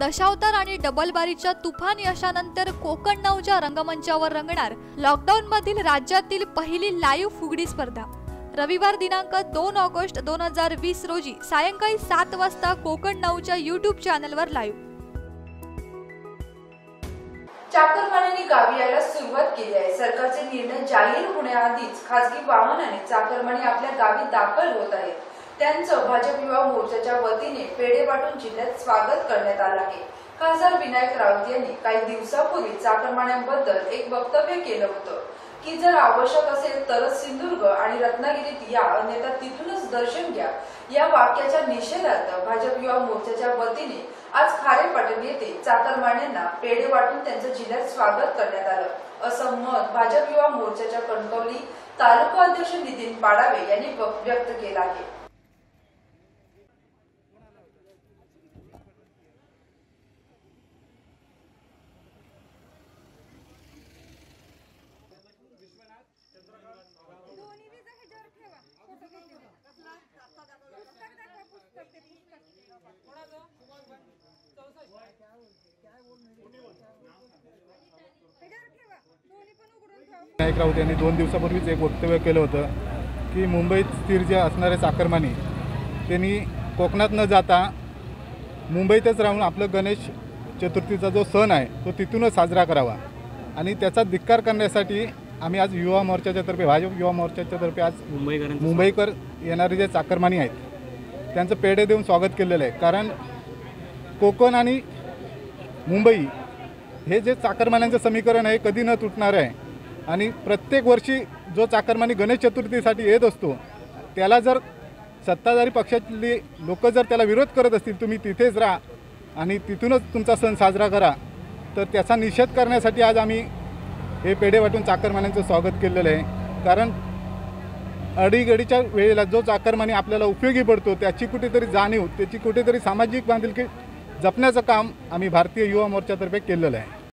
दशावतार आणि डबलबारीच्या तुफान यशानंतर कोकण नऊच्या रंगमंचावर रंगणार. लॉकडाऊन मधील राज्यातील पहिली लाईव्ह फुगडी स्पर्धा. रविवार दिनांक दोन ऑगस्ट दोन हजार वीस रोजी सायंकाळी सात वाजता कोकण नऊच्या युट्यूब चॅनलवर लाईव्ह चाकरमान्यांनी गावी यायला सुरुवात केली आहे. सरकारचे निर्णय जाहीर होण्याआधीच खासगी वाहनाने चाकरमाने आपल्या गावी दाखल होत आहेत. त्यांचं भाजप युवा मोर्चाच्या वतीने पेढे वाटून जिल्ह्यात स्वागत करण्यात आलं आहे. खासदार विनायक राऊत यांनी काही दिवसापूर्वी चाकरमान्यांबद्दल एक वक्तव्य केलं होतं. की जर आवश्यक असेल तरच सिंधुदुर्ग आणि रत्नागिरीत या अन्यथा तिथूनच दर्शन घ्या. या वाक्याच्या निषेधार्थ भाजप युवा मोर्चाच्या वतीने आज खारे पाटील येथे चाकरमान्यांना पेढे वाटून त्यांचं जिल्ह्यात स्वागत करण्यात आलं. असं मत भाजप युवा मोर्चाच्या कणकवली तालुका अध्यक्ष नितीन पाडावे यांनी व्यक्त केलं आहे. विनायक राऊत यांनी दोन दिवसापूर्वीच एक वक्तव्य केलं होतं की मुंबईत स्थिर जे असणारे चाकरमानी त्यांनी कोकणात न जाता मुंबईतच राहून आपलं गणेश चतुर्थीचा जो सण आहे तो तिथूनच साजरा करावा. आणि त्याचा धिक्कार करण्यासाठी आम्ही आज युवा मोर्चाच्या तर्फे भाजप युवा मोर्चाच्या तर्फे आज मुंबईकरांचं मुंबईकर येणारे जे चाकरमानी आहेत त्यांचं पेढे देऊन स्वागत केलेलं आहे. कारण कोकण आणि मुंबई हे जे चाकरमान्यांचं समीकरण आहे कधी न तुटणार आहे. आणि प्रत्येक वर्षी जो चाकरमानी गणेश चतुर्थीसाठी येत असतो त्याला जर सत्ताधारी पक्षातली लोक जर त्याला विरोध करत असतील तुम्ही तिथेच राहा आणि तिथूनच तुमचा सण साजरा करा. तर त्याचा निषेध करण्यासाठी आज आम्ही हे पेढे वाटून चाकरमान्यांचं स्वागत केलेलं आहे. कारण अडीगडीच्या वेळेला जो चाकरमानी आपल्याला उपयोगी पडतो त्याची कुठेतरी जाणीव त्याची कुठेतरी सामाजिक बांधिलकी जपण्याचं काम आम्ही भारतीय युवा मोर्चातर्फे केलेलं आहे.